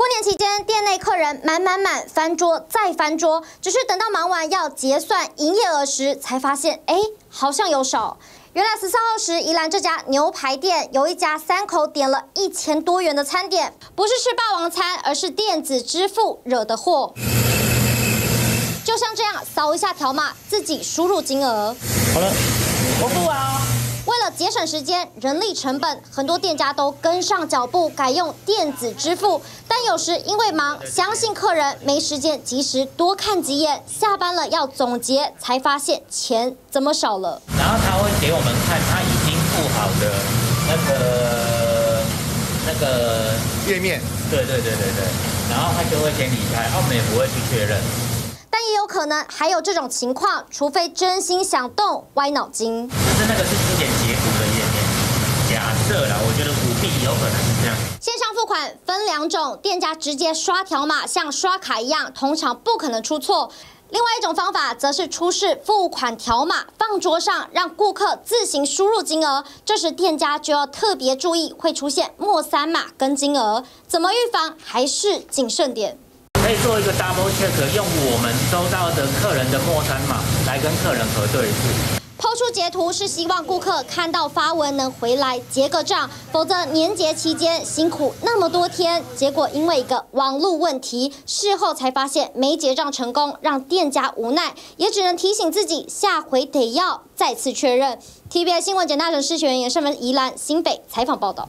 过年期间，店内客人满满满，翻桌再翻桌，只是等到忙完要结算营业额时，才发现，哎，好像有少。原来十三号时，宜兰这家牛排店有一家三口点了一千多元的餐点，不是吃霸王餐，而是电子支付惹的祸。就像这样，扫一下条码，自己输入金额。好了，我付啊。节省时间、人力成本，很多店家都跟上脚步，改用电子支付。但有时因为忙，相信客人没时间及时多看几眼，下班了要总结，才发现钱怎么少了。然后他会给我们看他已经付好的那个那个页面。对对对对对。然后他就会先离开，澳门也不会去确认。但也有可能还有这种情况，除非真心想动，歪脑筋。就是那个是出点截图的页面，假设啦，我觉得舞弊有可能是这样。线上付款分两种，店家直接刷条码，像刷卡一样，通常不可能出错。另外一种方法则是出示付款条码放桌上，让顾客自行输入金额。这时店家就要特别注意，会出现末三码跟金额。怎么预防？还是谨慎点。做一个 double check，用我们收到的客人的末三码来跟客人核对一次。抛出截图是希望顾客看到发文能回来结个账，否则年节期间辛苦那么多天，结果因为一个网络问题，事后才发现没结账成功，让店家无奈，也只能提醒自己下回得要再次确认。TBS 新闻简大城市学员严胜文宜兰新北采访报道。